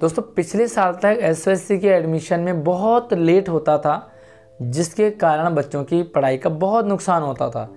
दोस्तों, पिछले साल तक एसएससी के एडमिशन में बहुत लेट होता था, जिसके कारण बच्चों की पढ़ाई का बहुत नुकसान होता था।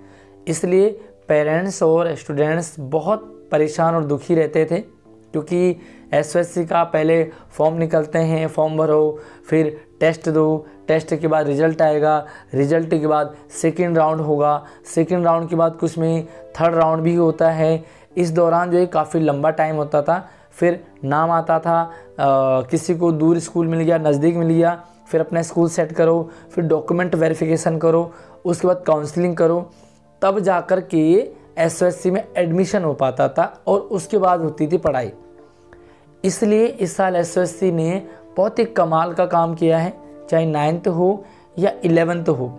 इसलिए पेरेंट्स और स्टूडेंट्स बहुत परेशान और दुखी रहते थे, क्योंकि एसएससी का पहले फॉर्म निकलते हैं फॉर्म भरो, फिर टेस्ट दो टेस्ट के बाद रिज़ल्ट आएगा रिज़ल्ट के बाद सेकेंड राउंड होगा सेकेंड राउंड के बाद कुछ में थर्ड राउंड भी होता है। इस दौरान जो है काफ़ी लंबा टाइम होता था फिर नाम आता था आ, किसी को दूर स्कूल मिल गया नज़दीक मिल गया फिर अपना स्कूल सेट करो फिर डॉक्यूमेंट वेरिफिकेशन करो उसके बाद काउंसलिंग करो तब जाकर के एस में एडमिशन हो पाता था और उसके बाद होती थी पढ़ाई। इसलिए इस साल एस ने बहुत ही कमाल का काम किया है चाहे नाइन्थ हो या इलेवेंथ हो।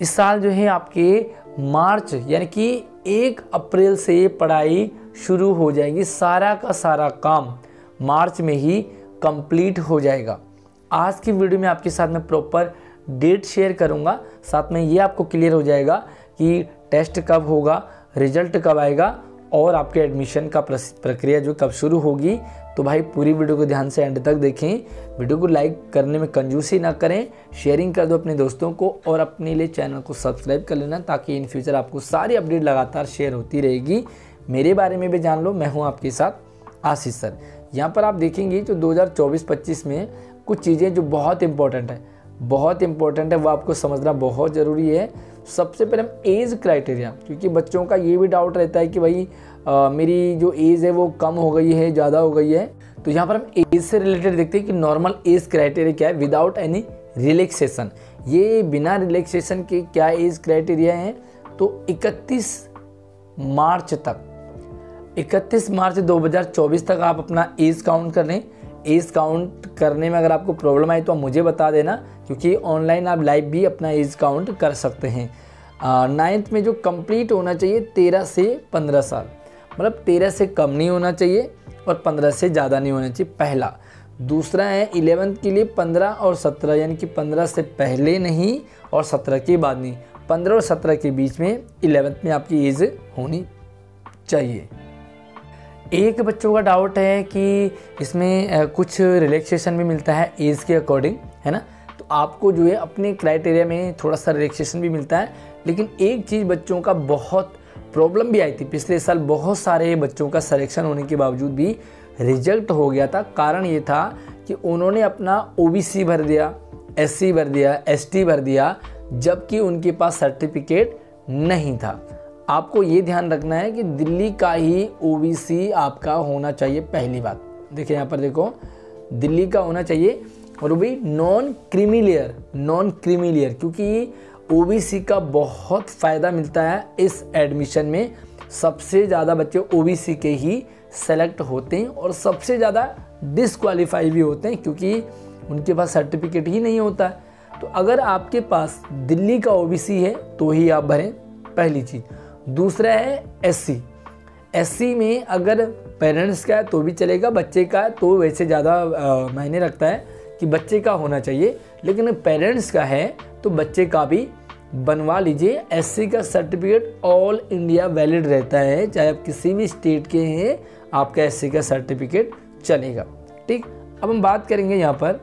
इस साल जो है आपके मार्च यानी कि एक अप्रैल से पढ़ाई शुरू हो जाएगी। सारा का सारा काम मार्च में ही कंप्लीट हो जाएगा। आज की वीडियो में आपके साथ में प्रॉपर डेट शेयर करूँगा। साथ में ये आपको क्लियर हो जाएगा कि टेस्ट कब होगा, रिज़ल्ट कब आएगा और आपके एडमिशन का प्रक्रिया जो कब शुरू होगी। तो भाई, पूरी वीडियो को ध्यान से एंड तक देखें। वीडियो को लाइक करने में कंजूसी ना करें। शेयरिंग कर दो अपने दोस्तों को और अपने लिए चैनल को सब्सक्राइब कर लेना ताकि इन फ्यूचर आपको सारी अपडेट लगातार शेयर होती रहेगी। मेरे बारे में भी जान लो मैं हूँ आपके साथ आशीष सर। यहाँ पर आप देखेंगे तो 2024-25 में कुछ चीज़ें जो बहुत इंपॉर्टेंट है बहुत इंपॉर्टेंट है वो आपको समझना बहुत ज़रूरी है। सबसे पहले हम एज क्राइटेरिया क्योंकि बच्चों का ये भी डाउट रहता है कि भाई आ, मेरी जो एज है वो कम हो गई है ज़्यादा हो गई है। तो यहाँ पर हम एज से रिलेटेड देखते हैं कि नॉर्मल एज क्राइटेरिया क्या है विदाउट एनी रिलैक्सेशन ये बिना रिलैक्सेशन के क्या एज क्राइटेरिया है? तो 31 मार्च तक 31 मार्च 2024 तक आप अपना एज काउंट कर लें। एज काउंट करने में अगर आपको प्रॉब्लम आई तो आप मुझे बता देना, क्योंकि ऑनलाइन आप लाइव भी अपना एज काउंट कर सकते हैं। नाइन्थ में जो कंप्लीट होना चाहिए, तेरह से पंद्रह साल। मतलब तेरह से कम नहीं होना चाहिए और पंद्रह से ज़्यादा नहीं होना चाहिए, पहला। दूसरा है, इलेवेंथ के लिए पंद्रह और सत्रह, यानी कि पंद्रह से पहले नहीं और सत्रह के बाद नहीं। पंद्रह और सत्रह के बीच में इलेवेंथ में आपकी एज होनी चाहिए। एक बच्चों का डाउट है कि इसमें कुछ रिलैक्सेशन भी मिलता है एज के अकॉर्डिंग है ना? तो आपको जो है अपने क्राइटेरिया में थोड़ा सा रिलैक्सेशन भी मिलता है। लेकिन एक चीज़ बच्चों का बहुत प्रॉब्लम भी आई थी, पिछले साल बहुत सारे बच्चों का सिलेक्शन होने के बावजूद भी रिज़ल्ट हो गया था। कारण ये था कि उन्होंने अपना ओबीसी भर दिया एससी भर दिया एसटी भर दिया, जबकि उनके पास सर्टिफिकेट नहीं था। आपको ये ध्यान रखना है कि दिल्ली का ही ओबीसी आपका होना चाहिए पहली बात। देखिए यहाँ पर देखो, दिल्ली का होना चाहिए और वो भी non creamy layer non creamy layer क्योंकि ओबीसी का बहुत फ़ायदा मिलता है इस एडमिशन में। सबसे ज़्यादा बच्चे ओबीसी के ही सेलेक्ट होते हैं और सबसे ज़्यादा डिसक्वालीफाई भी होते हैं, क्योंकि उनके पास सर्टिफिकेट ही नहीं होता। तो अगर आपके पास दिल्ली का ओबीसी है तो ही आप भरें। पहली चीज़। दूसरा है एससी एससी में अगर पेरेंट्स का है तो भी चलेगा, बच्चे का तो वैसे ज़्यादा मायने रखता है कि बच्चे का होना चाहिए। लेकिन पेरेंट्स का है तो बच्चे का भी बनवा लीजिए। एससी का सर्टिफिकेट ऑल इंडिया वैलिड रहता है। चाहे आप किसी भी स्टेट के हैं, आपका एससी का सर्टिफिकेट चलेगा। ठीक? अब हम बात करेंगे यहाँ पर।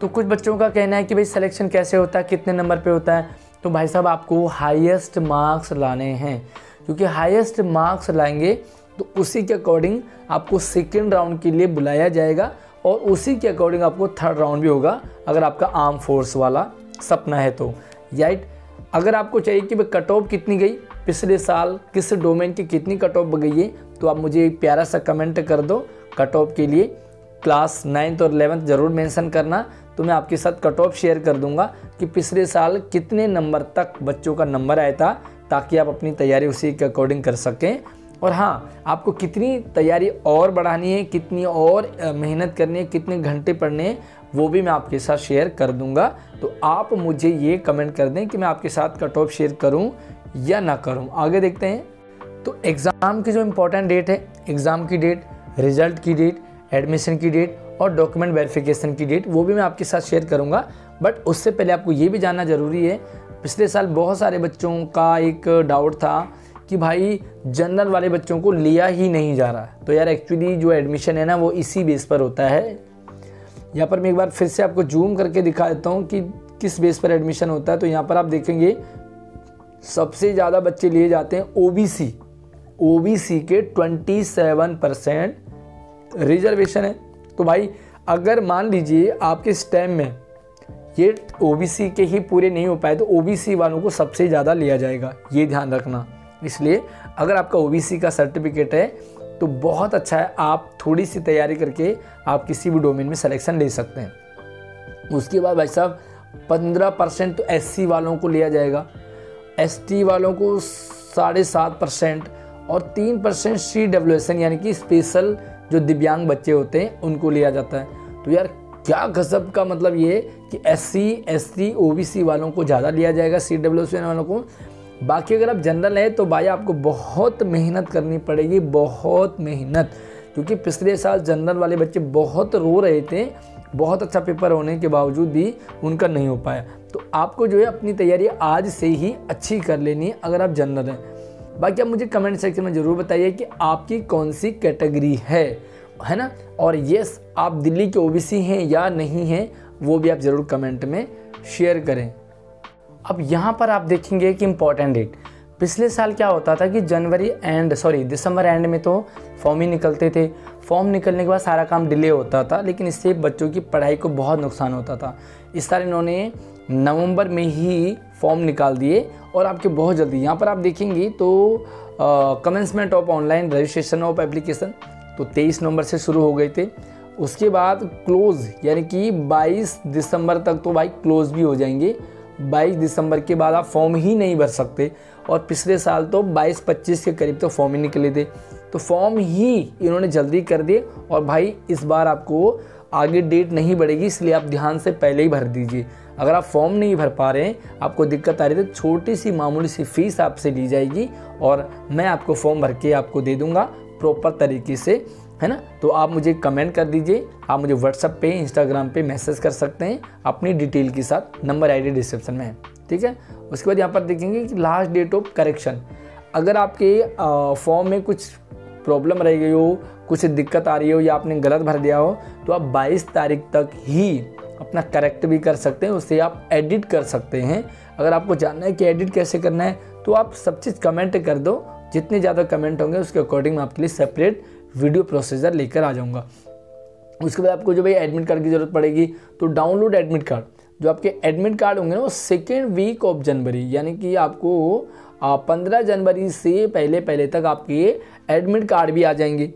तो कुछ बच्चों का कहना है कि भाई सिलेक्शन कैसे होता है, कितने नंबर पे होता है? तो भाई साहब, आपको हाईएस्ट मार्क्स लाने हैं। क्योंकि हाईएस्ट मार्क्स लाएँगे तो उसी के अकॉर्डिंग आपको सेकेंड राउंड के लिए बुलाया जाएगा और उसी के अकॉर्डिंग आपको थर्ड राउंड भी होगा, अगर आपका आर्म फोर्स वाला सपना है तो। राइट अगर आपको चाहिए कि भाई कट ऑफ़ कितनी गई, पिछले साल किस डोमेन की कितनी कट ऑफ़ गई है तो आप मुझे एक प्यारा सा कमेंट कर दो। कट ऑफ़ के लिए क्लास नाइन्थ और इलेवेंथ ज़रूर मेंशन करना। तो मैं आपके साथ कट ऑफ़ शेयर कर दूँगा कि पिछले साल कितने नंबर तक बच्चों का नंबर आया था ताकि आप अपनी तैयारी उसी के अकॉर्डिंग कर सकें। और हाँ आपको कितनी तैयारी और बढ़ानी है, कितनी और मेहनत करनी है, कितने घंटे पढ़ने हैं, वो भी मैं आपके साथ शेयर कर दूँगा। तो आप मुझे ये कमेंट कर दें कि मैं आपके साथ कट ऑफ़ शेयर करूँ या ना करूँ। आगे देखते हैं। तो एग्ज़ाम की जो इम्पोर्टेंट डेट है एग्ज़ाम की डेट रिज़ल्ट की डेट एडमिशन की डेट और डॉक्यूमेंट वेरिफिकेशन की डेट वो भी मैं आपके साथ शेयर करूँगा। बट उससे पहले आपको ये भी जानना ज़रूरी है, पिछले साल बहुत सारे बच्चों का एक डाउट था कि भाई जनरल वाले बच्चों को लिया ही नहीं जा रहा। तो यार एक्चुअली जो एडमिशन है ना, वो इसी बेस पर होता है। यहाँ पर मैं एक बार फिर से आपको जूम करके दिखा देता हूँ कि किस बेस पर एडमिशन होता है। तो यहाँ पर आप देखेंगे, सबसे ज़्यादा बच्चे लिए जाते हैं ओबीसी ओबीसी के 27 परसेंट रिजर्वेशन है। तो भाई, अगर मान लीजिए आपके स्टेम में ये ओबीसी के ही पूरे नहीं हो पाए तो ओबीसी वालों को सबसे ज़्यादा लिया जाएगा, ये ध्यान रखना। इसलिए अगर आपका ओबीसी का सर्टिफिकेट है तो बहुत अच्छा है, आप थोड़ी सी तैयारी करके आप किसी भी डोमेन में सिलेक्शन ले सकते हैं। उसके बाद भाई साहब, पंद्रह परसेंट तो एस वालों को लिया जाएगा। एसटी वालों को साढ़े सात परसेंट और तीन परसेंट सी डब्ल्यू यानी कि स्पेशल जो दिव्यांग बच्चे होते हैं, उनको लिया जाता है। तो यार, क्या गजब का मतलब ये कि S C S T O B C वालों को ज़्यादा लिया जाएगा सी डब्ल्यू सी वालों को? बाकी अगर आप जनरल हैं तो भाई आपको बहुत मेहनत करनी पड़ेगी, बहुत मेहनत। क्योंकि पिछले साल जनरल वाले बच्चे बहुत रो रहे थे, बहुत अच्छा पेपर होने के बावजूद भी उनका नहीं हो पाया। तो आपको जो है अपनी तैयारी आज से ही अच्छी कर लेनी है, अगर आप जनरल हैं। बाकी आप मुझे कमेंट सेक्शन में ज़रूर बताइए कि आपकी कौन सी कैटेगरी है है ना? और यस आप दिल्ली के ओबीसी हैं या नहीं हैं, वो भी आप ज़रूर कमेंट में शेयर करें। अब यहाँ पर आप देखेंगे कि इंपॉर्टेंट डेट पिछले साल क्या होता था कि जनवरी एंड सॉरी दिसंबर एंड में तो फॉर्म ही निकलते थे। फॉर्म निकलने के बाद सारा काम डिले होता था, लेकिन इससे बच्चों की पढ़ाई को बहुत नुकसान होता था। इस साल इन्होंने नवंबर में ही फॉर्म निकाल दिए और आपके बहुत जल्दी। यहाँ पर आप देखेंगे तो commencement of online registration of application तो 23 नवंबर से शुरू हो गए थे। उसके बाद क्लोज़ यानी कि 22 दिसंबर तक तो भाई क्लोज़ भी हो जाएँगे। 22 दिसंबर के बाद आप फॉर्म ही नहीं भर सकते और पिछले साल तो 22-25 के करीब तो फॉर्म ही निकले थे। तो फॉर्म ही इन्होंने जल्दी कर दिए और भाई इस बार आपको आगे डेट नहीं बढ़ेगी, इसलिए आप ध्यान से पहले ही भर दीजिए। अगर आप फॉर्म नहीं भर पा रहे हैं, आपको दिक्कत आ रही है तो छोटी सी मामूली सी फ़ीस आपसे ली जाएगी और मैं आपको फॉर्म भर के आपको दे दूँगा, प्रॉपर तरीके से। है ना? तो आप मुझे कमेंट कर दीजिए। आप मुझे व्हाट्सअप पे इंस्टाग्राम पे मैसेज कर सकते हैं। अपनी डिटेल के साथ नंबर आईडी डिस्क्रिप्शन में है। ठीक है? उसके बाद यहाँ पर देखेंगे कि लास्ट डेट ऑफ़ करेक्शन अगर आपके फॉर्म में कुछ प्रॉब्लम रह गई हो, कुछ दिक्कत आ रही हो या आपने गलत भर दिया हो तो आप 22 तारीख तक ही अपना करेक्ट भी कर सकते हैं। उससे आप एडिट कर सकते हैं। अगर आपको जानना है कि एडिट कैसे करना है तो आप सब चीज़ कमेंट कर दो। जितने ज़्यादा कमेंट होंगे, उसके अकॉर्डिंग मैं आपके लिए सेपरेट वीडियो प्रोसीजर लेकर आ जाऊँगा। उसके बाद आपको जो भाई एडमिट कार्ड की ज़रूरत पड़ेगी तो डाउनलोड एडमिट कार्ड जो आपके एडमिट कार्ड होंगे ना, वो सेकेंड वीक ऑफ़ जनवरी, यानी कि आपको पंद्रह जनवरी से पहले पहले तक आपके एडमिट कार्ड भी आ जाएँगे।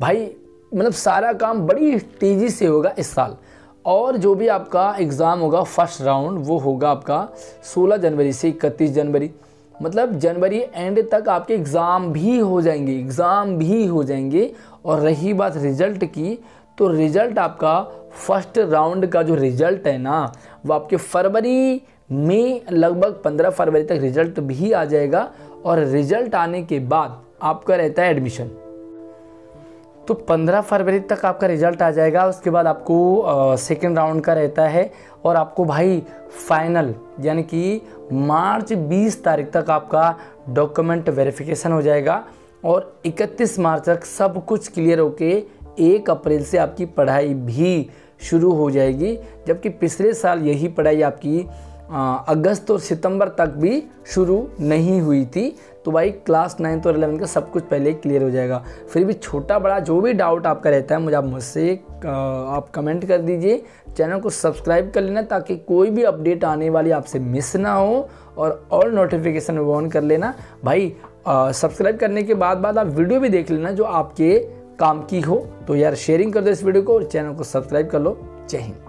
भाई मतलब सारा काम बड़ी तेज़ी से होगा इस साल। और जो भी आपका एग्ज़ाम होगा फ़र्स्ट राउंड वो होगा आपका 16 जनवरी से 31 जनवरी। मतलब जनवरी एंड तक आपके एग्ज़ाम भी हो जाएँगे एग्ज़ाम भी हो जाएँगे। और रही बात रिज़ल्ट की तो रिज़ल्ट आपका फ़र्स्ट राउंड का जो रिज़ल्ट है ना, वो आपके फरवरी में लगभग 15 फरवरी तक रिज़ल्ट भी आ जाएगा। और रिज़ल्ट आने के बाद आपका रहता है एडमिशन तो 15 फरवरी तक आपका रिज़ल्ट आ जाएगा, उसके बाद आपको सेकेंड राउंड का रहता है और आपको भाई फाइनल यानी कि मार्च 20 तारीख तक आपका डॉक्यूमेंट वेरिफिकेशन हो जाएगा और 31 मार्च तक सब कुछ क्लियर होके एक अप्रैल से आपकी पढ़ाई भी शुरू हो जाएगी, जबकि पिछले साल यही पढ़ाई आपकी अगस्त और सितंबर तक भी शुरू नहीं हुई थी। तो भाई क्लास नाइन्थ और इलेवंथ का सब कुछ पहले ही क्लियर हो जाएगा। फिर भी छोटा बड़ा जो भी डाउट आपका रहता है, मुझे आप मुझसे आप कमेंट कर दीजिए। चैनल को सब्सक्राइब कर लेना ताकि कोई भी अपडेट आने वाली आपसे मिस ना हो और ऑल नोटिफिकेशन ऑन कर लेना। भाई सब्सक्राइब करने के बाद बाद आप वीडियो भी देख लेना जो आपके काम की हो। तो यार शेयरिंग कर दो इस वीडियो को और चैनल को सब्सक्राइब कर लो। जय हिंद।